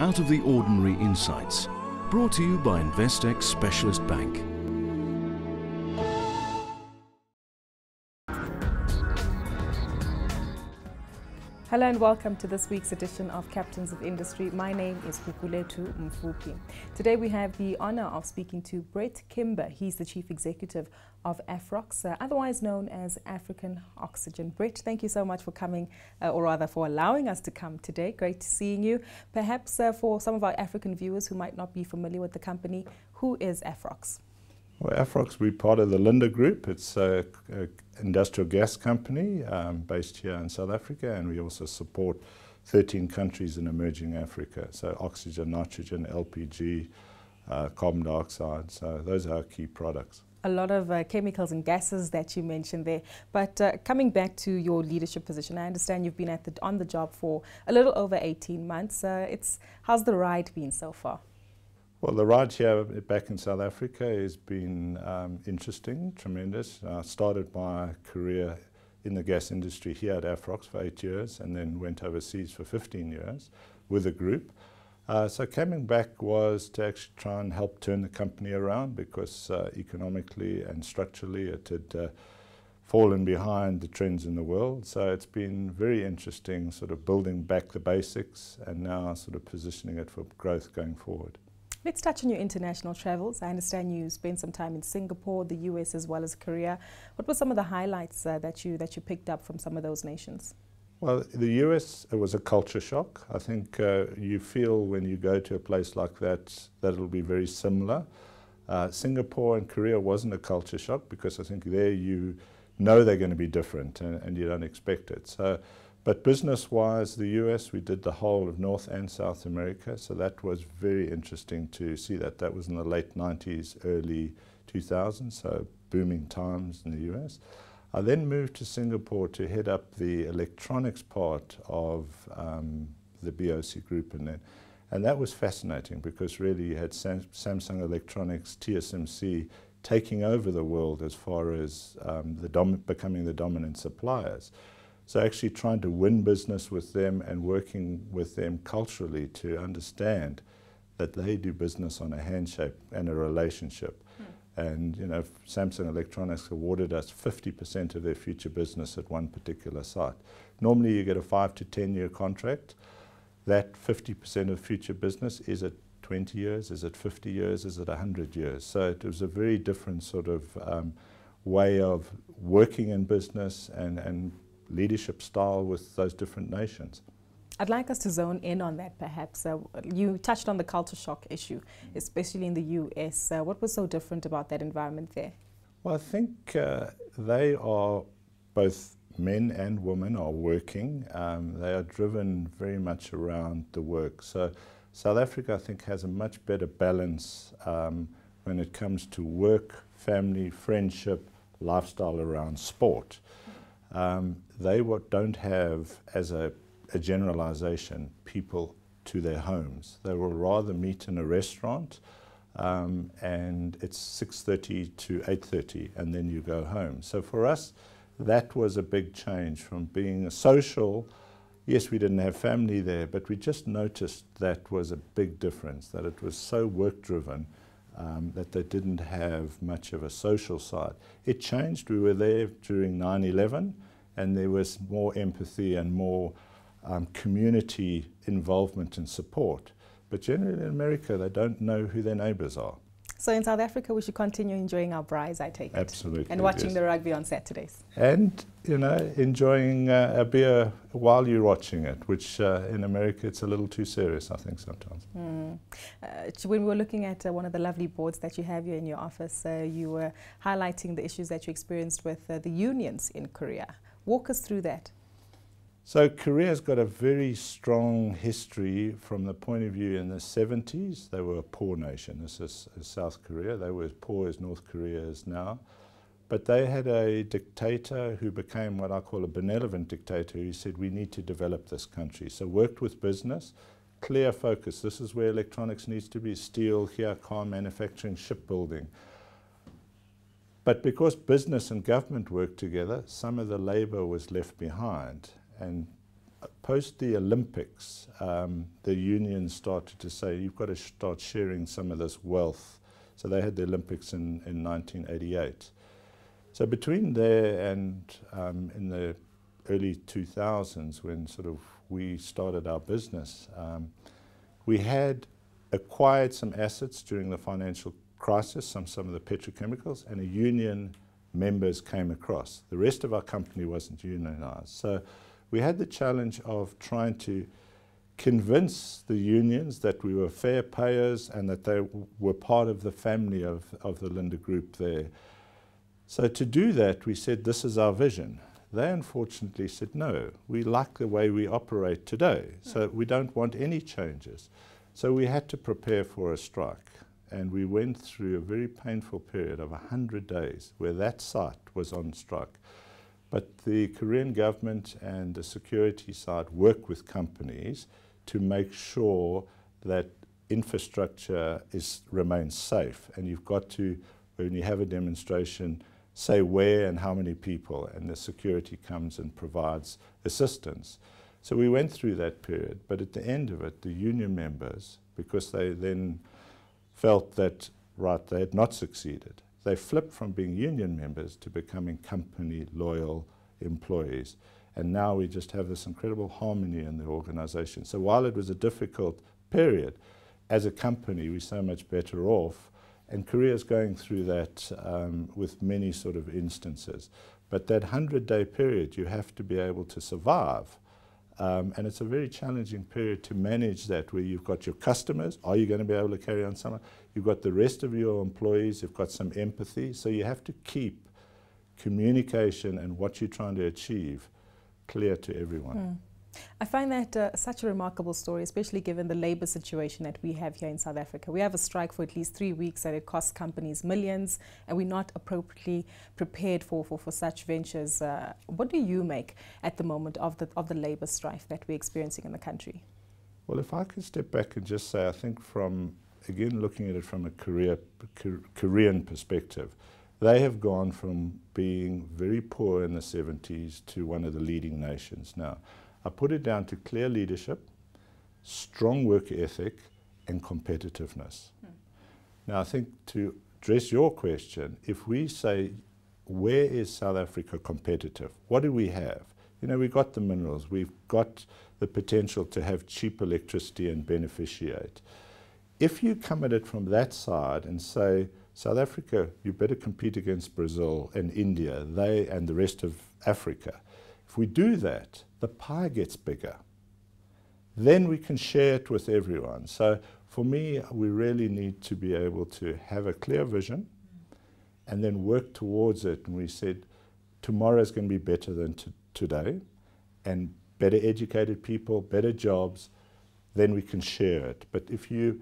Out of the Ordinary Insights, brought to you by Investec Specialist Bank. Hello and welcome to this week's edition of Captains of Industry. My name is Gugulethu Mfuphi. Today we have the honor of speaking to Brett Kimber. He's the Chief Executive of Afrox, uh, otherwise known as African Oxygen. Brett, thank you so much for coming, uh, or rather for allowing us to come today. Great seeing you. Perhaps uh, for some of our African viewers who might not be familiar with the company, who is Afrox? Well, Afrox, we're part of the Linde Group. It's an industrial gas company um, based here in South Africa, and we also support 13 countries in emerging Africa. So oxygen, nitrogen, LPG, uh, carbon dioxide. So those are our key products. A lot of uh, chemicals and gases that you mentioned there. But uh, coming back to your leadership position, I understand you've been at the, on the job for a little over 18 months. Uh, it's how's the ride been so far? Well, the ride here back in South Africa has been um, interesting, tremendous. I started my career in the gas industry here at Afrox for eight years and then went overseas for 15 years with a group. Uh, so coming back was to actually try and help turn the company around because uh, economically and structurally it had uh, fallen behind the trends in the world. So it's been very interesting sort of building back the basics and now sort of positioning it for growth going forward. Let's touch on your international travels. I understand you spent some time in Singapore, the US, as well as Korea. What were some of the highlights uh, that you that you picked up from some of those nations? Well, the US it was a culture shock. I think uh, you feel when you go to a place like that that it'll be very similar. Uh, Singapore and Korea wasn't a culture shock because I think there you know they're going to be different and, and you don't expect it. So but business-wise, the US, we did the whole of North and South America, so that was very interesting to see that. That was in the late 90s, early 2000s, so booming times in the US. I then moved to Singapore to head up the electronics part of um, the BOC group and then. And that was fascinating because really you had Sam Samsung Electronics, TSMC taking over the world as far as um, the becoming the dominant suppliers. So actually trying to win business with them and working with them culturally to understand that they do business on a handshake and a relationship. Hmm. And you know, Samsung Electronics awarded us 50% of their future business at one particular site. Normally you get a five to 10 year contract. That 50% of future business is it 20 years, is it 50 years, is it 100 years? So it was a very different sort of um, way of working in business and, and leadership style with those different nations. I'd like us to zone in on that perhaps. Uh, you touched on the culture shock issue, especially in the US. Uh, what was so different about that environment there? Well, I think uh, they are both men and women are working. Um, they are driven very much around the work. So South Africa, I think, has a much better balance um, when it comes to work, family, friendship, lifestyle around sport um, they don't have as a, a generalization people to their homes. They will rather meet in a restaurant um, and it's 6.30 to 8.30 and then you go home. So for us, that was a big change from being a social, yes, we didn't have family there, but we just noticed that was a big difference, that it was so work driven um, that they didn't have much of a social side. It changed. We were there during 9 11, and there was more empathy and more um, community involvement and support. But generally in America, they don't know who their neighbours are. So in South Africa, we should continue enjoying our braais, I take it. Absolutely. And watching yes. the rugby on Saturdays. And, you know, enjoying uh, a beer while you're watching it, which uh, in America it's a little too serious, I think, sometimes. Mm. Uh, when we were looking at uh, one of the lovely boards that you have here in your office, uh, you were highlighting the issues that you experienced with uh, the unions in Korea. Walk us through that. So Korea's got a very strong history from the point of view in the 70s. They were a poor nation. This is, South Korea. They were as poor as North Korea is now. But they had a dictator who became what I call a benevolent dictator who said, we need to develop this country. So worked with business, clear focus. This is where electronics needs to be, steel here, car manufacturing, shipbuilding. But because business and government worked together, some of the labour was left behind. And post the Olympics, um, the unions started to say, you've got to start sharing some of this wealth. So they had the Olympics in, in 1988. So between there and um, in the early 2000s, when sort of we started our business, um, we had acquired some assets during the financial crisis, some, some of the petrochemicals, and a union members came across. The rest of our company wasn't unionized. So we had the challenge of trying to convince the unions that we were fair payers and that they were part of the family of, of the Linde Group there. So to do that, we said, this is our vision. They unfortunately said, no, we like the way we operate today, so hmm. we don't want any changes. So we had to prepare for a strike. And we went through a very painful period of 100 days where that site was on strike. But the Korean government and the security side work with companies to make sure that infrastructure is remains safe. And you've got to, when you have a demonstration, say where and how many people, and the security comes and provides assistance. So we went through that period, but at the end of it, the union members, because they then felt that, right, they had not succeeded, they flipped from being union members to becoming company loyal employees. And now we just have this incredible harmony in the organization. So while it was a difficult period, as a company, we're so much better off and Korea is going through that um, with many sort of instances. But that 100 day period, you have to be able to survive. Um, and it's a very challenging period to manage that, where you've got your customers. Are you going to be able to carry on summer? You've got the rest of your employees. You've got some empathy. So you have to keep communication and what you're trying to achieve clear to everyone. Mm. I find that uh, such a remarkable story, especially given the labor situation that we have here in South Africa. We have a strike for at least three weeks and it costs companies millions, and we're not appropriately prepared for, for, for such ventures. Uh, what do you make at the moment of the, of the labor strife that we're experiencing in the country? Well, if I could step back and just say, I think from, again, looking at it from a Korea, Korean perspective, they have gone from being very poor in the 70s to one of the leading nations now. I put it down to clear leadership, strong work ethic, and competitiveness. Hmm. Now, I think to address your question, if we say, where is South Africa competitive? What do we have? You know, we've got the minerals, we've got the potential to have cheap electricity and beneficiate. If you come at it from that side and say, South Africa, you better compete against Brazil and India, they and the rest of Africa. If we do that, the pie gets bigger. Then we can share it with everyone. So for me, we really need to be able to have a clear vision and then work towards it. And we said, tomorrow is going to be better than today, and better educated people, better jobs, then we can share it. But if you're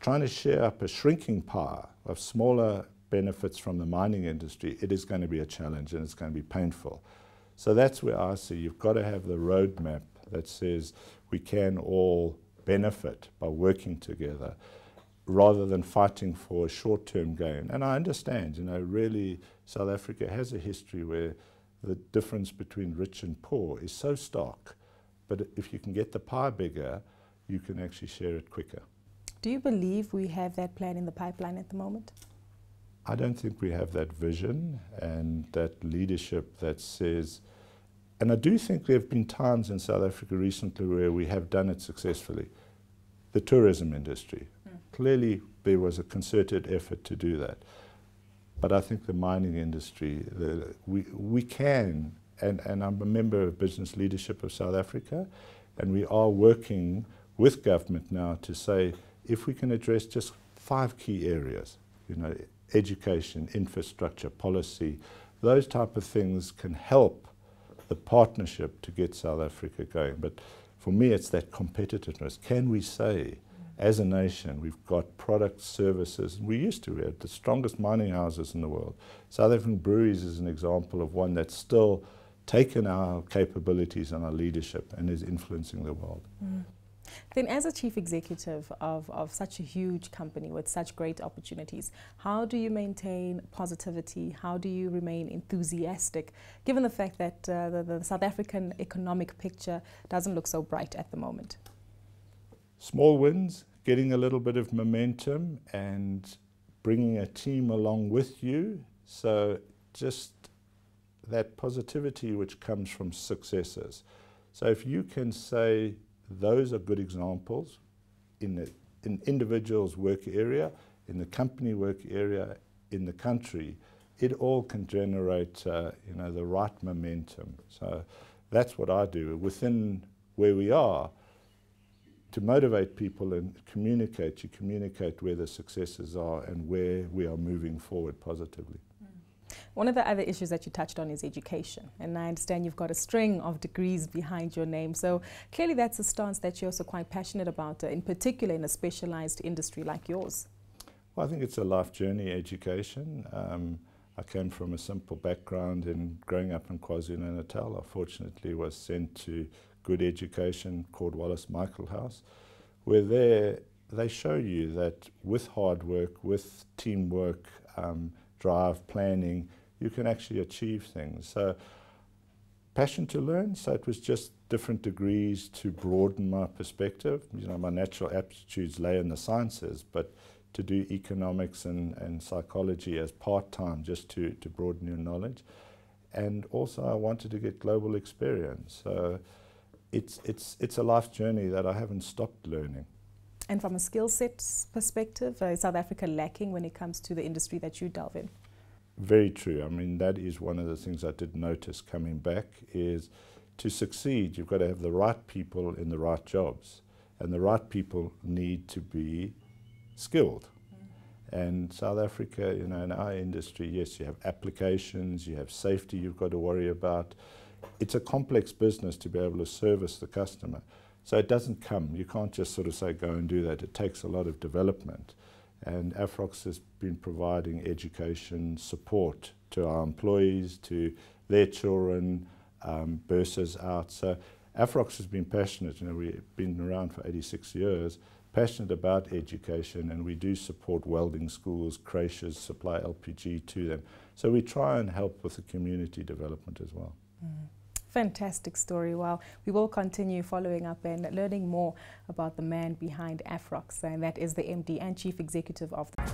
trying to share up a shrinking pie of smaller benefits from the mining industry, it is going to be a challenge and it's going to be painful. So that's where I see you've got to have the roadmap that says we can all benefit by working together rather than fighting for a short-term gain. And I understand, you know, really South Africa has a history where the difference between rich and poor is so stark. But if you can get the pie bigger, you can actually share it quicker. Do you believe we have that plan in the pipeline at the moment? I don't think we have that vision and that leadership that says, and I do think there have been times in South Africa recently where we have done it successfully. The tourism industry. Mm. Clearly, there was a concerted effort to do that. But I think the mining industry, the, we, we can, and, and I'm a member of Business Leadership of South Africa, and we are working with government now to say if we can address just five key areas, you know, education, infrastructure, policy, those type of things can help the partnership to get South Africa going. But for me, it's that competitiveness. Can we say, as a nation, we've got products, services, we used to, we had the strongest mining houses in the world. South African Breweries is an example of one that's still taken our capabilities and our leadership and is influencing the world. Mm. Then, as a chief executive of, of such a huge company with such great opportunities, how do you maintain positivity? How do you remain enthusiastic, given the fact that uh, the, the South African economic picture doesn't look so bright at the moment? Small wins, getting a little bit of momentum, and bringing a team along with you. So, just that positivity which comes from successes. So, if you can say, those are good examples in the in individual's work area, in the company work area, in the country. It all can generate, uh, you know, the right momentum. So that's what I do within where we are. To motivate people and communicate, you communicate where the successes are and where we are moving forward positively. One of the other issues that you touched on is education. And I understand you've got a string of degrees behind your name. So clearly that's a stance that you're also quite passionate about, uh, in particular in a specialized industry like yours. Well, I think it's a life journey education. Um, I came from a simple background in growing up in KwaZulu-Natal. I fortunately was sent to good education called Wallace Michaelhouse, where there they show you that with hard work, with teamwork, um, drive, planning, you can actually achieve things. So passion to learn, so it was just different degrees to broaden my perspective. You know, my natural aptitudes lay in the sciences, but to do economics and, and psychology as part-time just to, to broaden your knowledge. And also I wanted to get global experience. So it's, it's, it's a life journey that I haven't stopped learning. And from a skill set perspective, uh, is South Africa lacking when it comes to the industry that you delve in? Very true. I mean, that is one of the things I did notice coming back is to succeed, you've got to have the right people in the right jobs. And the right people need to be skilled. Mm. And South Africa, you know, in our industry, yes, you have applications, you have safety you've got to worry about. It's a complex business to be able to service the customer. So it doesn't come. You can't just sort of say, go and do that. It takes a lot of development. And Afrox has been providing education support to our employees, to their children, um, bursaries out. So Afrox has been passionate, you know, we've been around for 86 years, passionate about education and we do support welding schools, creches, supply LPG to them. So we try and help with the community development as well. Mm. Fantastic story. Well, we will continue following up and learning more about the man behind Afrox, and that is the MD and Chief Executive of the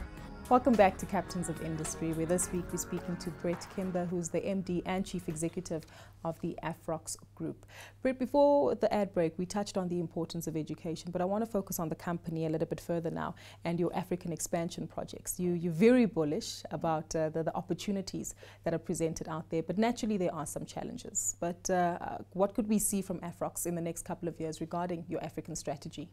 Welcome back to Captains of Industry, where this week we're speaking to Brett Kimber, who's the MD and Chief Executive of the Afrox Group. Brett, before the ad break, we touched on the importance of education, but I want to focus on the company a little bit further now and your African expansion projects. You, you're very bullish about uh, the, the, opportunities that are presented out there, but naturally there are some challenges. But uh, what could we see from Afrox in the next couple of years regarding your African strategy?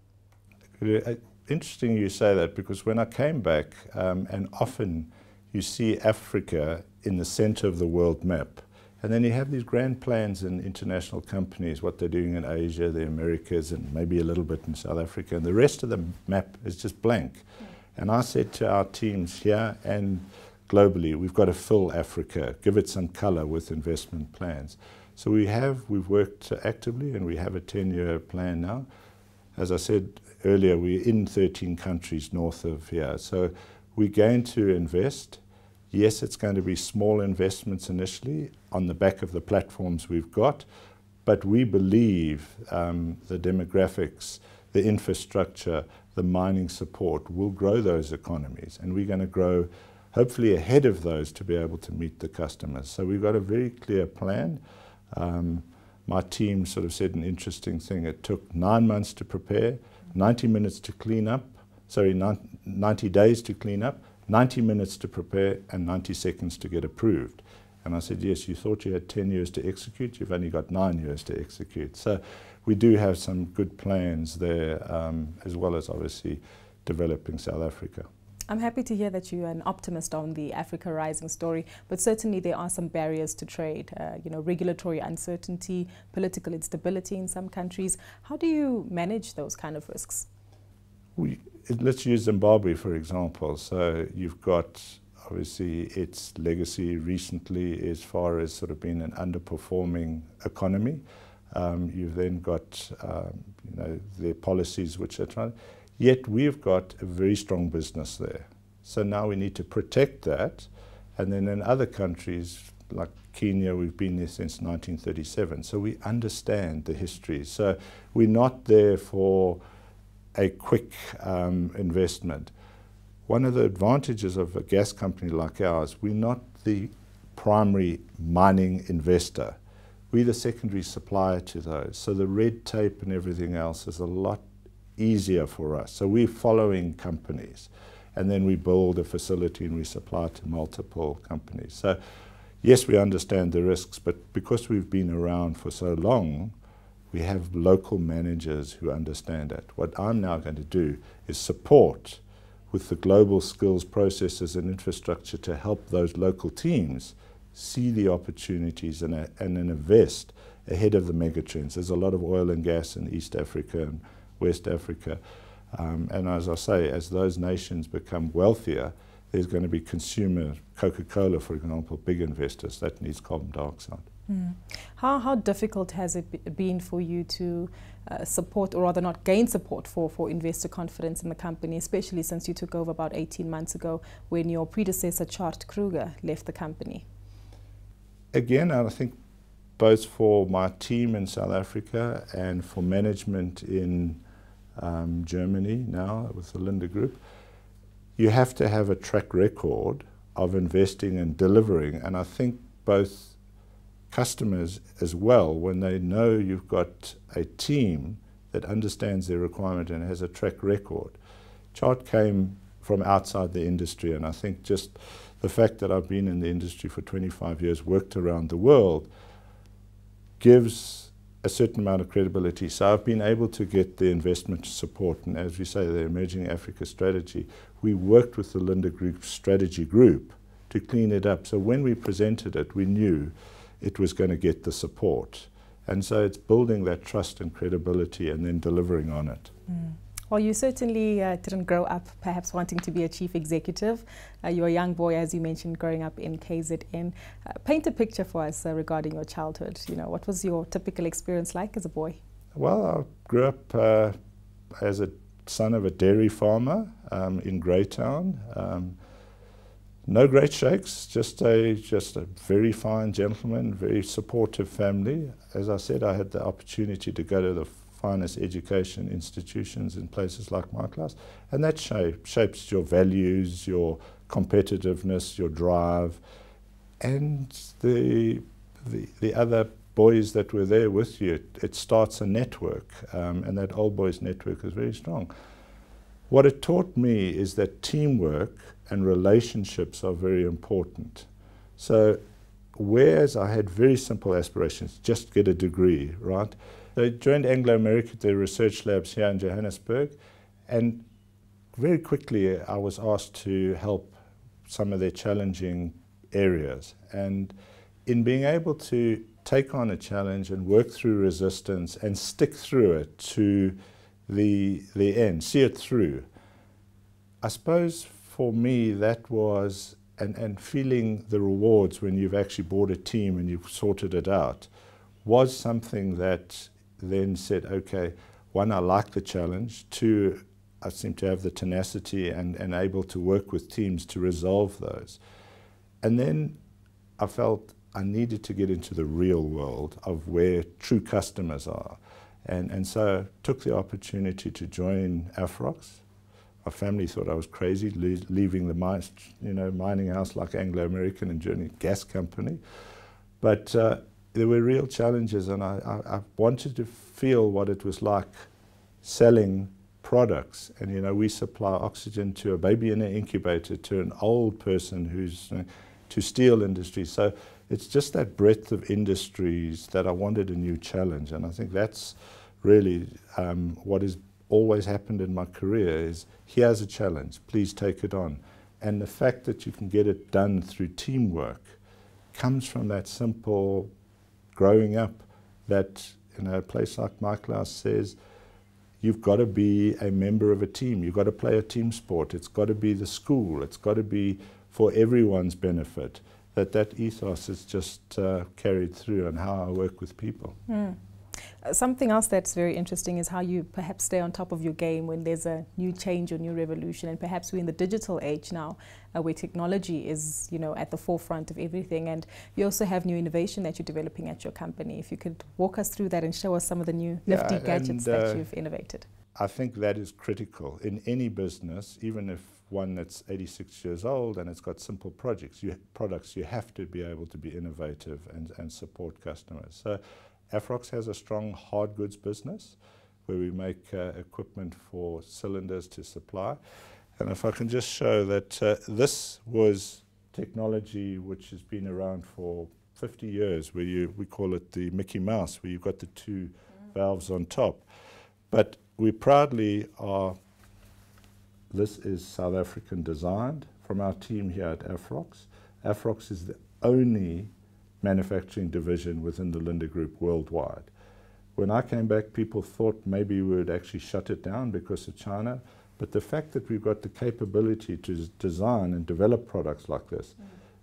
Interesting you say that because when I came back, um, and often you see Africa in the center of the world map, and then you have these grand plans in international companies, what they're doing in Asia, the Americas, and maybe a little bit in South Africa, and the rest of the map is just blank. Mm. And I said to our teams here and globally, we've got to fill Africa, give it some color with investment plans. So we have, we've worked actively, and we have a 10-year plan now. As I said, earlier, we're in 13 countries north of here. So we're going to invest. Yes, it's going to be small investments initially on the back of the platforms we've got, but we believe um, the demographics, the infrastructure, the mining support will grow those economies, and we're going to grow hopefully ahead of those to be able to meet the customers. So we've got a very clear plan. Um, my team sort of said an interesting thing. It took nine months to prepare. 90 minutes to clean up, sorry, 90 days to clean up, 90 minutes to prepare, and 90 seconds to get approved. And I said, yes, you thought you had 10 years to execute, you've only got nine years to execute. So we do have some good plans there, um, as well as obviously developing South Africa. I'm happy to hear that you're an optimist on the Africa Rising story, but certainly there are some barriers to trade. Uh, you know, regulatory uncertainty, political instability in some countries. How do you manage those kind of risks? We, let's use Zimbabwe for example. So you've got obviously its legacy recently as far as sort of being an underperforming economy. Um, you've then got um, you know their policies which are trying. Yet we've got a very strong business there. So now we need to protect that. And then in other countries like Kenya, we've been there since 1937. So we understand the history. So we're not there for a quick um, investment. One of the advantages of a gas company like ours, we're not the primary mining investor. We're the secondary supplier to those. So the red tape and everything else is a lot easier for us. So we're following companies and then we build a facility and we supply to multiple companies. So yes, we understand the risks, but because we've been around for so long, we have local managers who understand it. What I'm now going to do is support with the global skills, processes and infrastructure to help those local teams see the opportunities and, and invest ahead of the megatrends. There's a lot of oil and gas in East Africa and West Africa. Um, and as I say, as those nations become wealthier, there's going to be consumer, Coca-Cola, for example, big investors, that needs carbon dioxide. Mm. How, how difficult has it been for you to uh, support, or rather not gain support for, for investor confidence in the company, especially since you took over about 18 months ago when your predecessor, Tjaart Kruger, left the company? Again, I think both for my team in South Africa and for management in um, Germany now with the Linde Group, you have to have a track record of investing and delivering. And I think both customers as well, when they know you've got a team that understands their requirement and has a track record. Tjaart came from outside the industry, and I think just the fact that I've been in the industry for 25 years, worked around the world, gives a certain amount of credibility. So I've been able to get the investment support, and as we say, the Emerging Africa Strategy. We worked with the Linde Group Strategy Group to clean it up. So when we presented it, we knew it was going to get the support. And so it's building that trust and credibility and then delivering on it. Mm. Well, you certainly uh, didn't grow up perhaps wanting to be a chief executive. Uh, you're a young boy, as you mentioned, growing up in KZN. Uh, paint a picture for us uh, regarding your childhood. You know, what was your typical experience like as a boy? Well, I grew up uh, as a son of a dairy farmer um, in Greytown. Um, no great shakes, just a just a very fine gentleman, very supportive family. As I said, I had the opportunity to go to the finest education institutions in places like Michaelhouse, and that shape, shapes your values, your competitiveness, your drive, and the, the, the other boys that were there with you. It, it starts a network, um, and that old boys network is very strong. What it taught me is that teamwork and relationships are very important. So, whereas I had very simple aspirations, just get a degree, right? I joined Anglo American, the research labs here in Johannesburg, and very quickly I was asked to help some of their challenging areas. And in being able to take on a challenge and work through resistance and stick through it to the, the end, see it through, I suppose for me that was, and, and feeling the rewards when you've actually bought a team and you've sorted it out, was something that then said, okay, one, I like the challenge. Two, I seem to have the tenacity and, and able to work with teams to resolve those. And then I felt I needed to get into the real world of where true customers are. And, and so took the opportunity to join Afrox. My family thought I was crazy, leaving the mine, you know, mining house like Anglo American and a gas company. But uh, there were real challenges, and I, I, I, wanted to feel what it was like selling products. And you know, we supply oxygen to a baby in an incubator, to an old person who's uh, to steel industry. So it's just that breadth of industries that I wanted a new challenge, and I think that's really um, what has always happened in my career. Is here's a challenge, please take it on, and the fact that you can get it done through teamwork comes from that simple growing up that know, a place like Michaelhouse says you've got to be a member of a team. You've got to play a team sport. It's got to be the school. It's got to be for everyone's benefit. That that ethos is just uh, carried through and how I work with people. Mm. Something else that's very interesting is how you perhaps stay on top of your game when there's a new change or new revolution, and perhaps we're in the digital age now, uh, where technology is, you know, at the forefront of everything. And you also have new innovation that you're developing at your company. If you could walk us through that and show us some of the new Yeah, nifty and, gadgets uh, that you've innovated. I think that is critical in any business, even if one that's 86 years old and it's got simple projects, you, products, you have to be able to be innovative and, and support customers. So Afrox has a strong hard goods business where we make uh, equipment for cylinders to supply. And if I can just show that uh, this was technology which has been around for 50 years, where you, we call it the Mickey Mouse, where you've got the two valves on top. But we proudly are, this is South African designed from our team here at Afrox. Afrox is the only manufacturing division within the Linde Group worldwide. When I came back, people thought maybe we would actually shut it down because of China. But the fact that we've got the capability to design and develop products like this,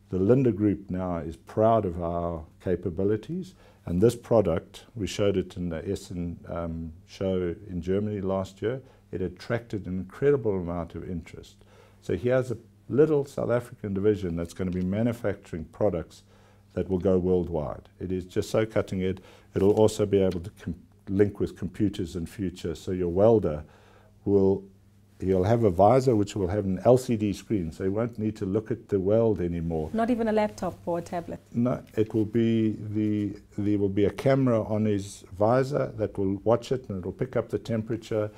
the Linde Group now is proud of our capabilities. And this product, we showed it in the Essen um, show in Germany last year, it attracted an incredible amount of interest. So here's a little South African division that's going to be manufacturing products that will go worldwide. It is just so cutting edge. It'll also be able to com- link with computers in future. So your welder will he'll have a visor which will have an LCD screen, so he won't need to look at the weld anymore. Not even a laptop or a tablet. No, it will be the there will be a camera on his visor that will watch it and it will pick up the temperature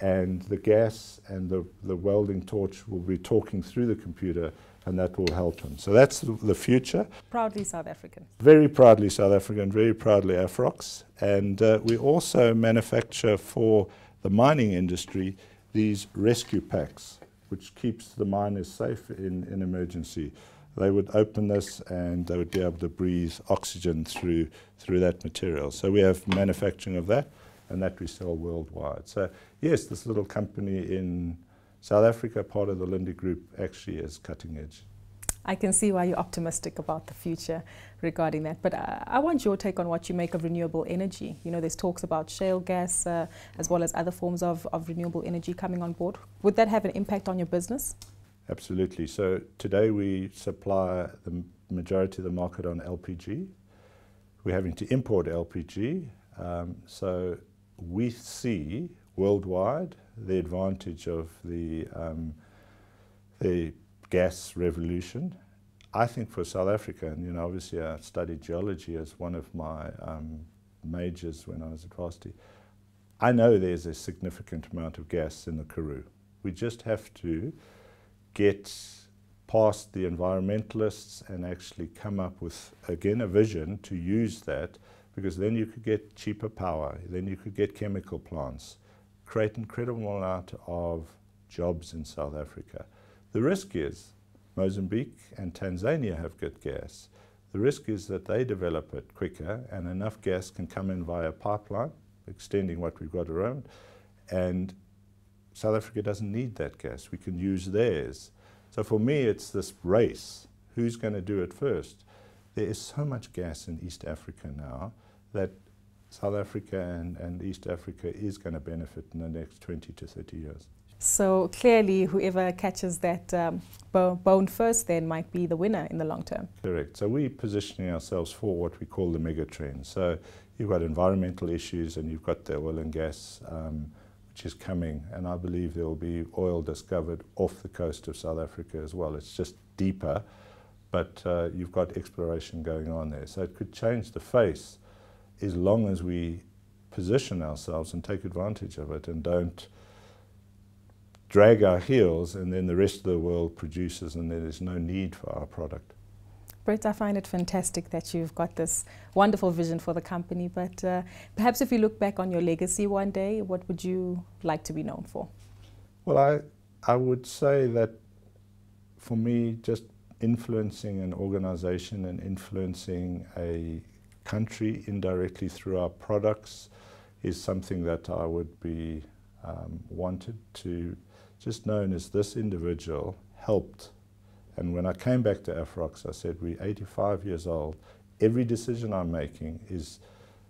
and the gas and the, the welding torch will be talking through the computer and that will help him. So that's the, the future. Proudly South African. Very proudly South African, very proudly Afrox. And uh, we also manufacture for the mining industry these rescue packs, which keeps the miners safe in, in emergency. They would open this and they would be able to breathe oxygen through, through that material. So we have manufacturing of that, and that we sell worldwide. So yes, this little company in South Africa, part of the Linde Group, actually is cutting edge. I can see why you're optimistic about the future regarding that. But uh, I want your take on what you make of renewable energy. You know, there's talks about shale gas uh, as well as other forms of, of renewable energy coming on board. Would that have an impact on your business? Absolutely. So today we supply the majority of the market on LPG. We're having to import LPG. Um, so we see worldwide the advantage of the, um, the gas revolution. I think for South Africa, and you know, obviously I studied geology as one of my um, majors when I was at varsity. I know there's a significant amount of gas in the Karoo. We just have to get past the environmentalists and actually come up with, again, a vision to use that because then you could get cheaper power, then you could get chemical plants, create an incredible amount of jobs in South Africa. The risk is Mozambique and Tanzania have good gas. The risk is that they develop it quicker and enough gas can come in via pipeline, extending what we've got around, and South Africa doesn't need that gas. We can use theirs. So for me, it's this race. Who's going to do it first? There is so much gas in East Africa now that South Africa and, and East Africa is going to benefit in the next 20 to 30 years. So clearly, whoever catches that um, bone first then might be the winner in the long term. Correct. So we're positioning ourselves for what we call the mega trend. So you've got environmental issues and you've got the oil and gas, um, which is coming. And I believe there will be oil discovered off the coast of South Africa as well. It's just deeper, but uh, you've got exploration going on there. So it could change the face as long as we position ourselves and take advantage of it and don't drag our heels and then the rest of the world produces and there is no need for our product. Brett, I find it fantastic that you've got this wonderful vision for the company. But uh, perhaps if you look back on your legacy one day, what would you like to be known for? Well, I, I would say that for me, just influencing an organization and influencing a country indirectly through our products is something that I would be um, wanted to just known as this individual helped. And when I came back to Afrox, I said, we're 85 years old. Every decision I'm making is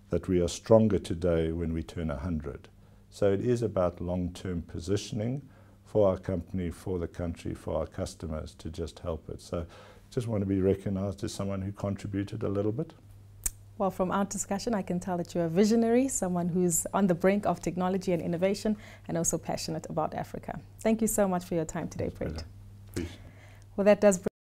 that we are stronger today when we turn 100. So it is about long-term positioning for our company, for the country, for our customers to just help it. So just want to be recognized as someone who contributed a little bit. Well, from our discussion, I can tell that you're a visionary, someone who's on the brink of technology and innovation, and also passionate about Africa. Thank you so much for your time today, Brett. Well, that does